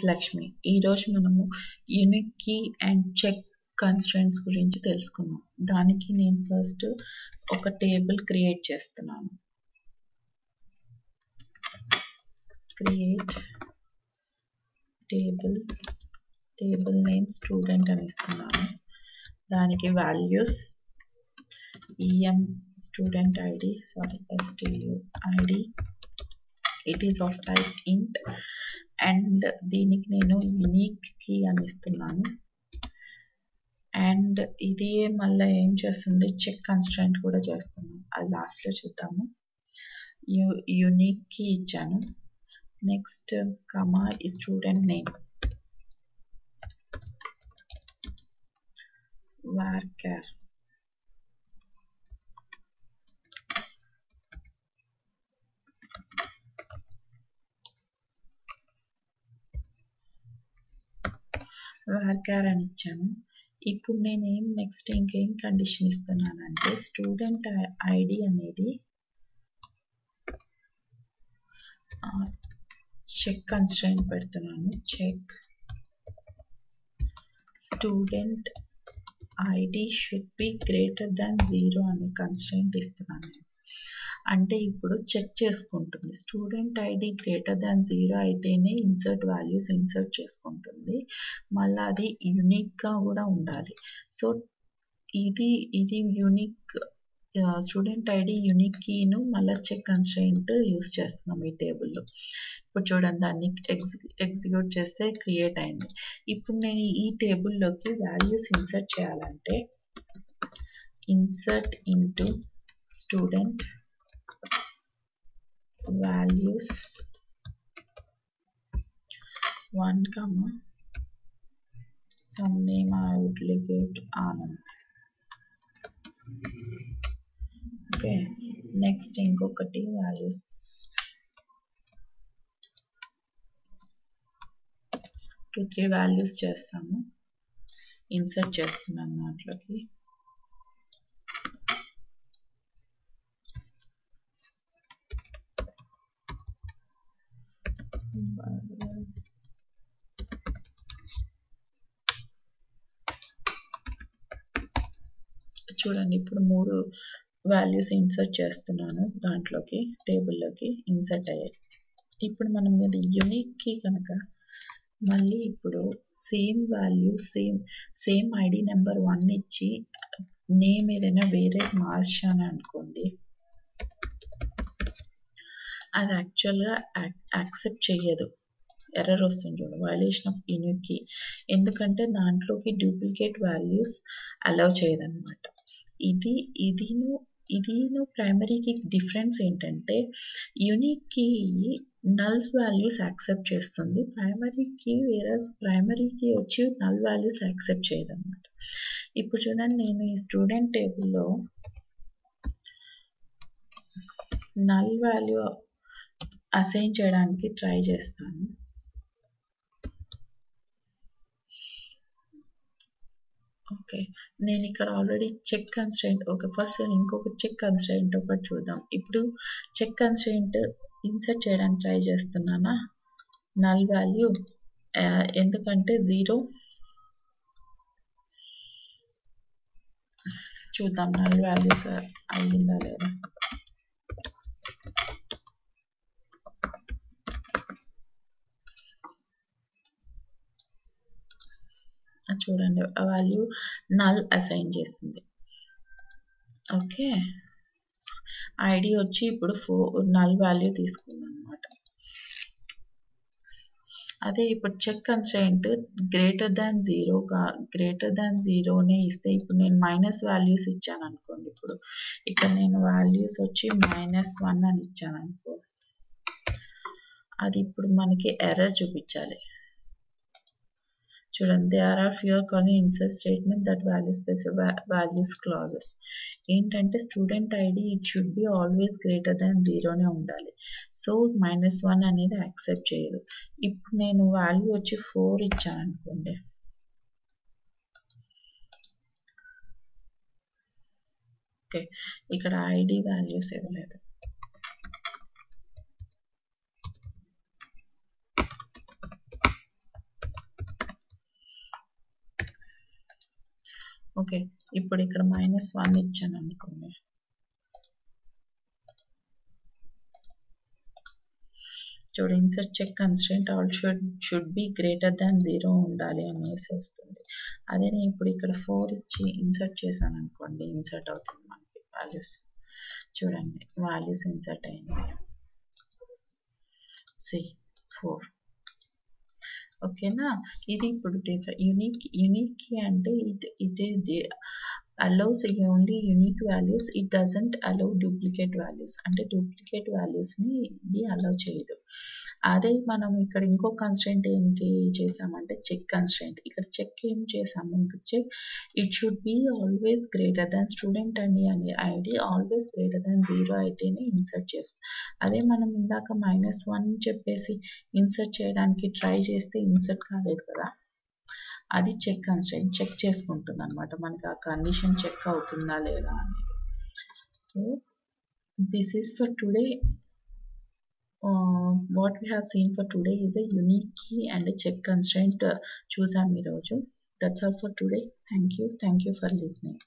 It's Lakshmi ఈరోజు మనము unique key and check constants గురించి తెలుసుకుందాం. దానికి నేను ఫస్ట్ ఒక టేబుల్ క్రియేట్ చేస్తున్నాను. Create table. Table name student అని ఇస్తున్నాను. దానికి values. EM student ID sorry STU ID. It is of type int. And దీనికి నేను యునీక్ కీ అని ఇస్తున్నాను అండ్ ఇది మళ్ళీ ఏం చేస్తుంది? చెక్ కన్స్టెంట్ కూడా చేస్తున్నాను. అది లాస్ట్లో చూద్దాము. యు యునీక్ కీ ఇచ్చాను. నెక్స్ట్ కమా ఈ స్టూడెంట్ నేమ్. వార్కర్ వర్కర్ అని ఇచ్చాను ఇప్పుడు నేను ఏం నెక్స్ట్ ఇంకేం కండిషన్ ఇస్తున్నానంటే స్టూడెంట్ ఐడి అనేది చెక్ కన్స్ట్రైన్ పెడుతున్నాను. Check student ID should be greater than zero అనే కన్స్ట్రెంట్ ఇస్తున్నాను అంటే ఇప్పుడు చెక్ చేసుకుంటుంది. Student ID greater than zero అయితేనే ఇన్సర్ట్ వాల్యూస్ ఇన్సర్ట్ చేసుకుంటుంది. మళ్ళీ అది యూనిక్గా కూడా ఉండాలి. సో ఇది ఇది యూనిక్ స్టూడెంట్ ఐడి యూనిక్ కీను మళ్ళీ చెక్ కన్స్ట్రెంట్ యూస్ చేస్తున్నాం ఈ టేబుల్లో ఇప్పుడు చూడండి దాన్ని ఎగ్జి ఎగ్జిక్యూట్ చేస్తే క్రియేట్ అయింది. ఇప్పుడు నేను ఈ టేబుల్లోకి వాల్యూస్ ఇన్సర్ట్ చేయాలంటే insert into student values one comma some name I would లిగేట్ Anand okay next ఇంకొకటి వాల్యూస్ టూ త్రీ వాల్యూస్ చేస్తాము ఇన్సర్ట్ చేస్తున్నాను దాంట్లోకి చూడండి ఇప్పుడు మూడు వాల్యూస్ ఇన్సర్ట్ చేస్తున్నాను దాంట్లోకి టేబుల్లోకి ఇన్సర్ట్ అయ్యాయి. ఇప్పుడు మనం ఇది యూనిక్కి కనుక మళ్ళీ ఇప్పుడు same value same same ID number one ఇచ్చి నేమ్ ఏదైనా వేరే మార్చాను అనుకోండి. అది యాక్చువల్గా యాక్సెప్ట్ చేయదు ఎర్రర్ వస్తుంది చూడండి వయలేషన్ ఆఫ్ యూనిక్కి ఎందుకంటే దాంట్లోకి డూప్లికేట్ వాల్యూస్ అలౌ చేయదన్నమాట. ఇది ఇదిను ఇదిను ప్రైమరీకి డిఫరెన్స్ ఏంటంటే యూనిక్కి నల్స్ వాల్యూస్ యాక్సెప్ట్ చేస్తుంది. ప్రైమరీకి వేరే ప్రైమరీకి వచ్చి నల్ వాల్యూస్ యాక్సెప్ట్ చేయదు అనమాట ఇప్పుడు చూడండి నేను ఈ స్టూడెంట్ టేబుల్లో నల్ వాల్యూ అసైన్ చేయడానికి ట్రై చేస్తాను. ఓకే నేను ఇక్కడ already check constraint okay first ఇంకొక చెక్ కన్స్ట్రెంట్ ఒకటి చూద్దాం. ఇప్పుడు చెక్ కన్స్ట్రెంట్ ఇన్సర్ట్ చేయడానికి ట్రై చేస్తున్నానా? నల్ వాల్యూ ఎందుకంటే జీరో చూద్దాం నల్ వాల్యూస్ అయ్యిందా లేదా? చూడండి ఆ వాల్యూ నల్ అసైన్ చేసింది. ఓకే. ఐడి వచ్చి ఇప్పుడు ఫోర్ నల్ వాల్యూ తీసుకుంది అనమాట అదే ఇప్పుడు చెక్ కన్స్టెంట్ గ్రేటర్ దాన్ జీరోగా గ్రేటర్ దాన్ జీరోనే ఇస్తే ఇప్పుడు నేను మైనస్ వాల్యూస్ ఇచ్చాను అనుకోండి ఇప్పుడు. ఇక్కడ నేను వాల్యూస్ వచ్చి మైనస్ వన్ అని ఇచ్చాను అనుకో అది ఇప్పుడు మనకి ఎర్రర్ చూపించాలి. చూడండి they are pure calling insert statement that value specify values clauses ఏంటంటే student ID it should be always greater than జీరోనే ఉండాలి. సో మైనస్ వన్ అనేది యాక్సెప్ట్ చేయదు ఇప్పుడు నేను వాల్యూ వచ్చి ఫోర్ ఇచ్చాను అనుకోండి. ఓకే ఇక్కడ ఐడి వాల్యూస్ ఇవ్వలేదు. ఓకే ఇప్పుడు ఇక్కడ మైనస్ వన్ ఇచ్చాను అనుకోండి. చూడు insert check constant all should should be greater than zero ఉండాలి అనేసి వస్తుంది. అదే నేను ఇప్పుడు ఇక్కడ ఫోర్ ఇచ్చి ఇన్సర్ట్ చేశాను అనుకోండి ఇన్సర్ట్ అవుతుంది మనకి వాల్యూస్ చూడండి వాల్యూస్ ఇన్సర్ట్ అయింది సి ఫోర్ ఓకేనా? ఇది ఇప్పుడు యునిక్ యునిక్ అంటే it it is allows only unique values it doesn't allow duplicate values అంటే డూప్లికేట్ వాల్యూస్ని ఇది అలౌ చేయదు. అదే మనం ఇక్కడ ఇంకో కన్స్టెంట్ ఏంటి చేసామంటే చెక్ కన్స్టెంట్ ఇక్కడ చెక్ ఏం చేసాము? Check it should be always greater than student అని అనే ID always greater than zero అయితేనే ఇన్సర్ట్ చేస్తాం. అదే మనం ఇందాక మైనస్ వన్ చెప్పేసి ఇన్సర్ట్ చేయడానికి ట్రై చేస్తే ఇన్సర్ట్ కాలేదు కదా? అది చెక్ కన్స్టెంట్ చెక్ చేసుకుంటుంది అనమాట మనకి ఆ కండిషన్ చెక్ అవుతుందా లేదా అనేది. So this is for today what we have seen for today is a unique key and a check constraint to choose a mirror. That's all for today. Thank you. Thank you for listening.